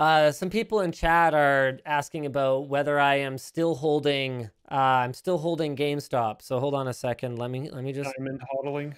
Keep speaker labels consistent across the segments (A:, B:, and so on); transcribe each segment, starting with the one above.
A: Uh, some people in chat are asking about whether I am still holding. Uh, I'm still holding GameStop. So hold on a second. Let me let me just
B: diamond hodling.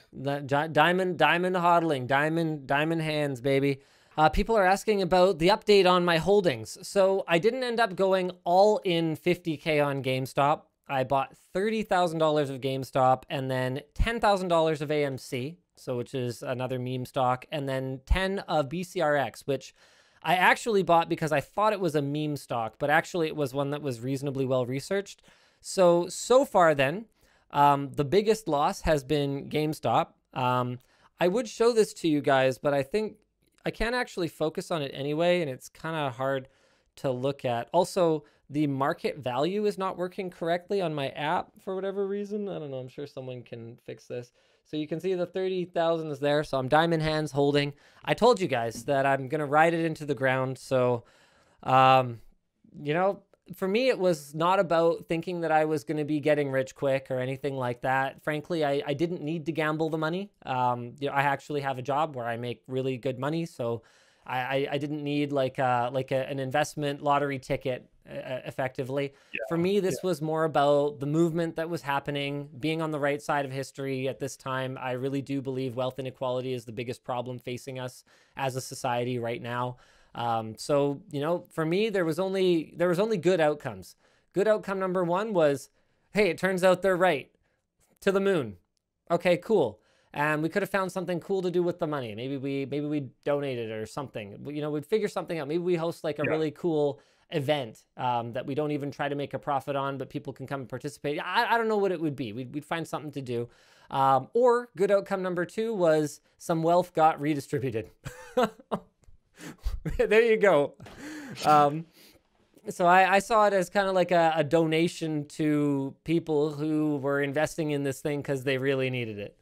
A: Di- diamond diamond hodling. Diamond diamond hands, baby. Uh, people are asking about the update on my holdings. So I didn't end up going all in 50k on GameStop. I bought $30,000 of GameStop and then $10,000 of AMC, so which is another meme stock, and then 10 of BCRX, which I actually bought because I thought it was a meme stock, but actually it was one that was reasonably well researched. So, so far then, um, the biggest loss has been GameStop. Um, I would show this to you guys, but I think I can't actually focus on it anyway, and it's kind of hard to look at. Also, the market value is not working correctly on my app for whatever reason. I don't know. I'm sure someone can fix this. So you can see the 30,000 is there. So I'm diamond hands holding. I told you guys that I'm going to ride it into the ground. So, um, you know, for me, it was not about thinking that I was going to be getting rich quick or anything like that. Frankly, I, I didn't need to gamble the money. Um, you know, I actually have a job where I make really good money. So I, I, I didn't need like a, like a, an investment lottery ticket uh, effectively. Yeah, For me, this yeah. was more about the movement that was happening, being on the right side of history at this time. I really do believe wealth inequality is the biggest problem facing us as a society right now. Um, so you know, for me, there was only there was only good outcomes. Good outcome number one was, hey, it turns out they're right. To the moon. Okay, cool. And we could have found something cool to do with the money. Maybe we maybe we donated or something. You know, we'd figure something out. Maybe we host like a yeah. really cool event um, that we don't even try to make a profit on, but people can come and participate. I, I don't know what it would be. We'd, we'd find something to do. Um, or good outcome number two was some wealth got redistributed. there you go. Um, so I, I, saw it as kind of like a, a, donation to people who were investing in this thing because they really needed it.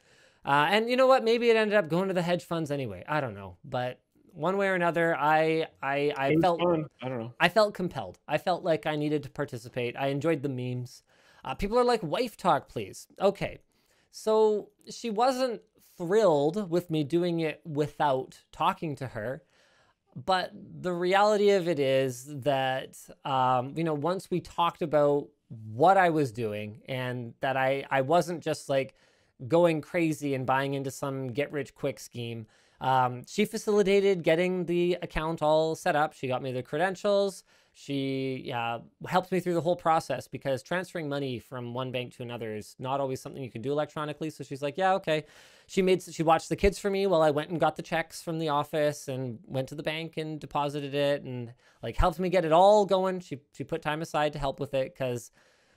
A: Uh, and you know what? Maybe it ended up going to the hedge funds anyway. I don't know, but one way or another, I I I felt
B: fun. I don't know.
A: I felt compelled. I felt like I needed to participate. I enjoyed the memes. Uh, people are like, "Wife talk, please." Okay, so she wasn't thrilled with me doing it without talking to her. But the reality of it is that, um, you know, once we talked about what I was doing and that I, I wasn't just like going crazy and buying into some get rich quick scheme, um, she facilitated getting the account all set up. She got me the credentials. She uh, helped me through the whole process because transferring money from one bank to another is not always something you can do electronically. So she's like, yeah, okay. She made she watched the kids for me while I went and got the checks from the office and went to the bank and deposited it and like helped me get it all going. She she put time aside to help with it because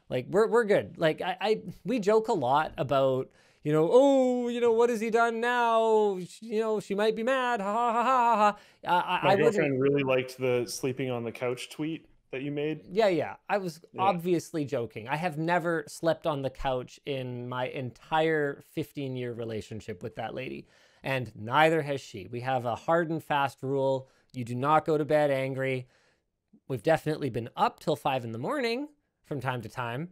A: like we're we're good. Like I, I we joke a lot about you know, oh, you know, what has he done now? You know, she might be mad. Ha ha ha ha ha.
B: I, My I girlfriend really liked the sleeping on the couch tweet that you made.
A: Yeah, yeah. I was yeah. obviously joking. I have never slept on the couch in my entire 15 year relationship with that lady, and neither has she. We have a hard and fast rule you do not go to bed angry. We've definitely been up till five in the morning from time to time,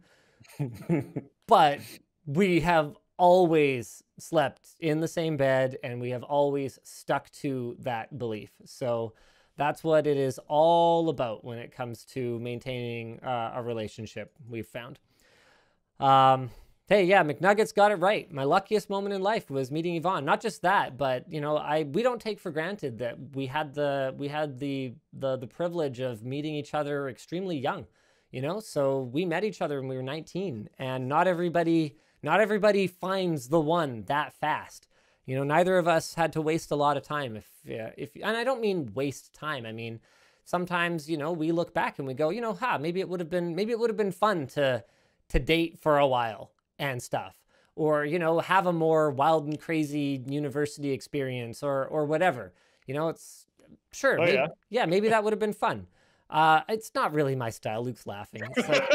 A: but we have always slept in the same bed and we have always stuck to that belief. So that's what it is all about when it comes to maintaining uh, a relationship, we've found. Um, hey, yeah, McNuggets got it right. My luckiest moment in life was meeting Yvonne. Not just that, but you know, I we don't take for granted that we had the we had the the the privilege of meeting each other extremely young. You know, so we met each other when we were 19, and not everybody not everybody finds the one that fast. You know, neither of us had to waste a lot of time. If, uh, if, and I don't mean waste time. I mean, sometimes you know we look back and we go, you know, ha, maybe it would have been, maybe it would have been fun to, to date for a while and stuff, or you know, have a more wild and crazy university experience, or or whatever. You know, it's sure, oh, maybe, yeah. yeah, maybe that would have been fun. Uh, it's not really my style. Luke's laughing. Like,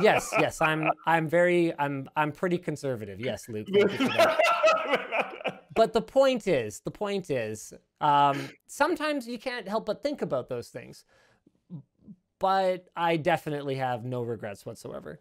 A: yes, yes, I'm, I'm very, I'm, I'm pretty conservative. Yes, Luke. but the point is, the point is, um, sometimes you can't help but think about those things. But I definitely have no regrets whatsoever.